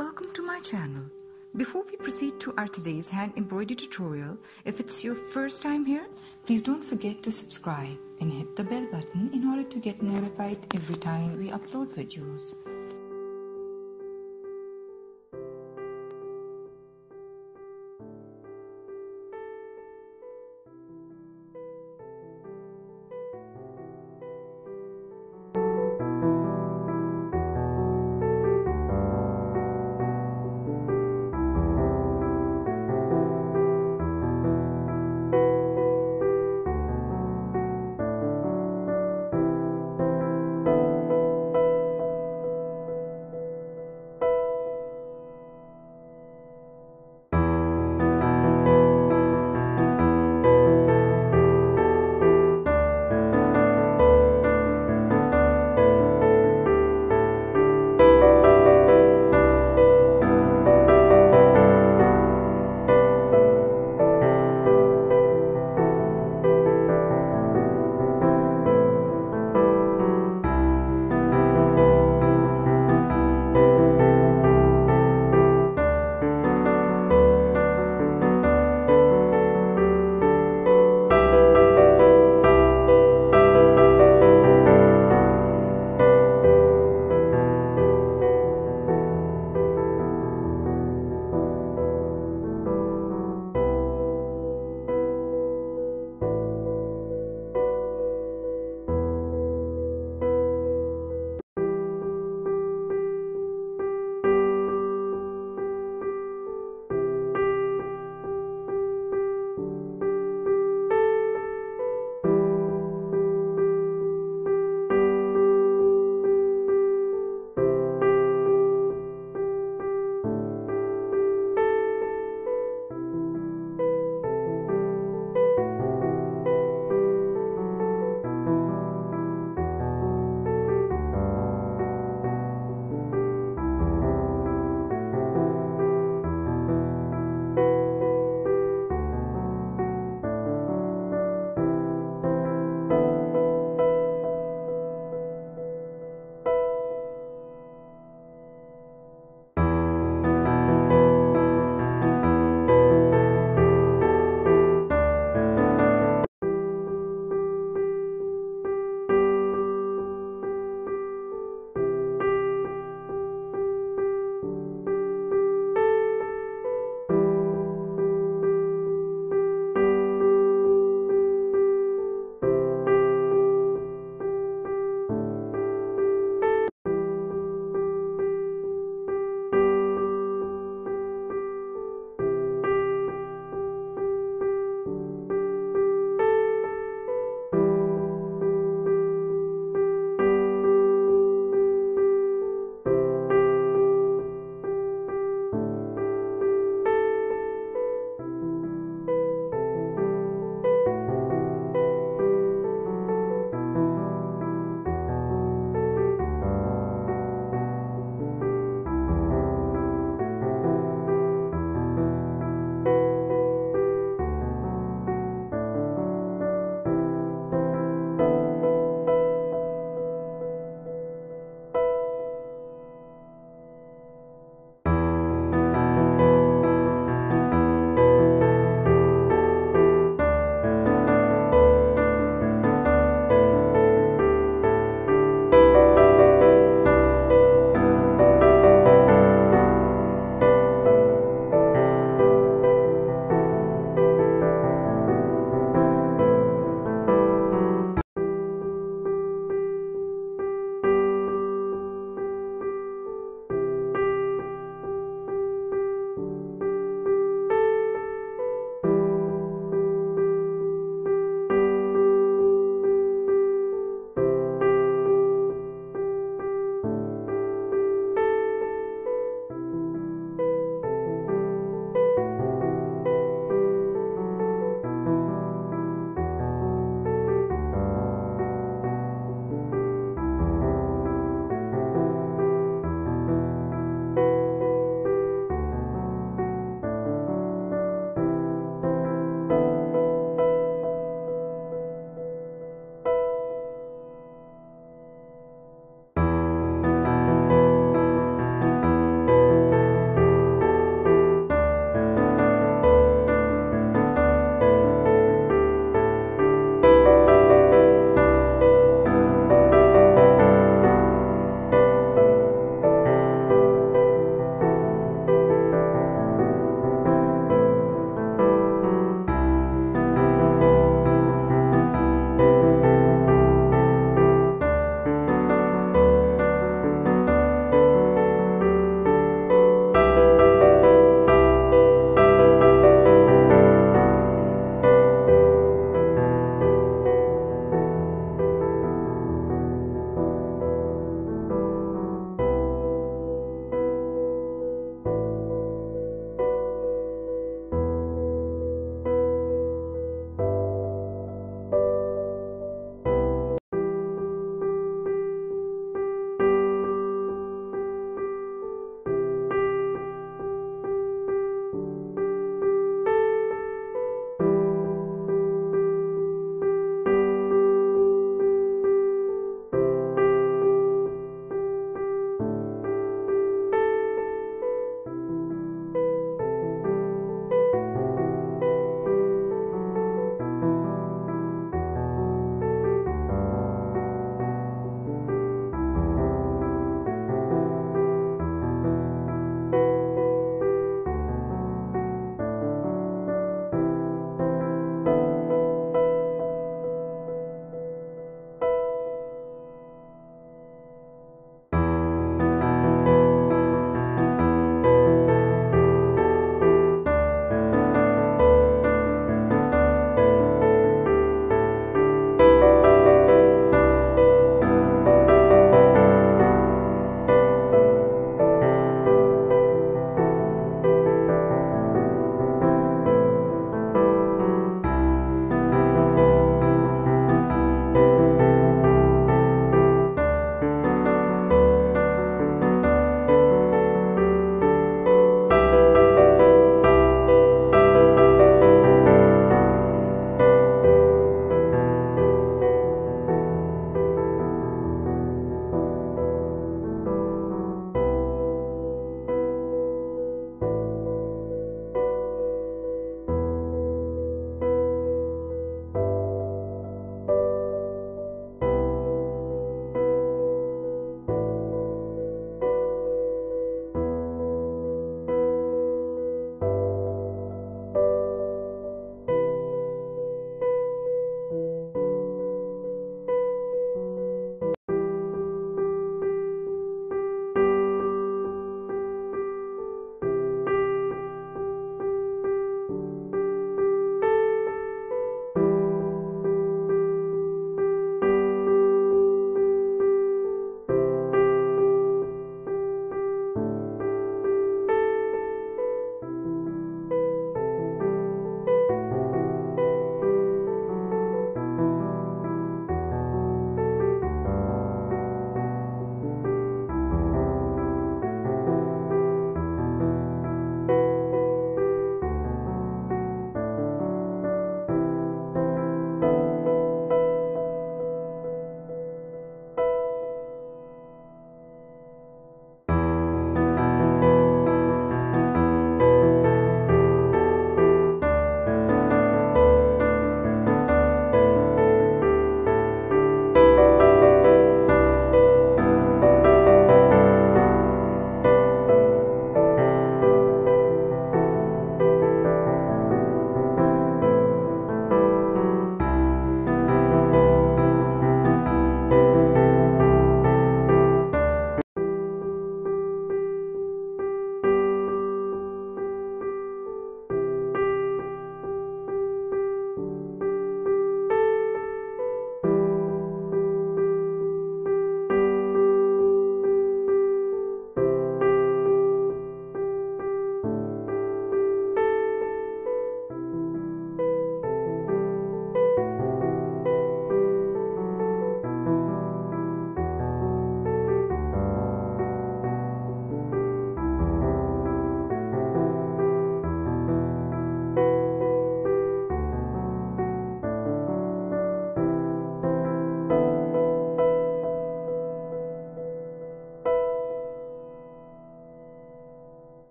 Welcome to my channel. Before we proceed to our today's hand embroidery tutorial, if it's your first time here, please don't forget to subscribe and hit the bell button in order to get notified every time we upload videos.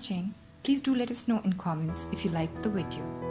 Watching. Please do let us know in comments if you liked the video.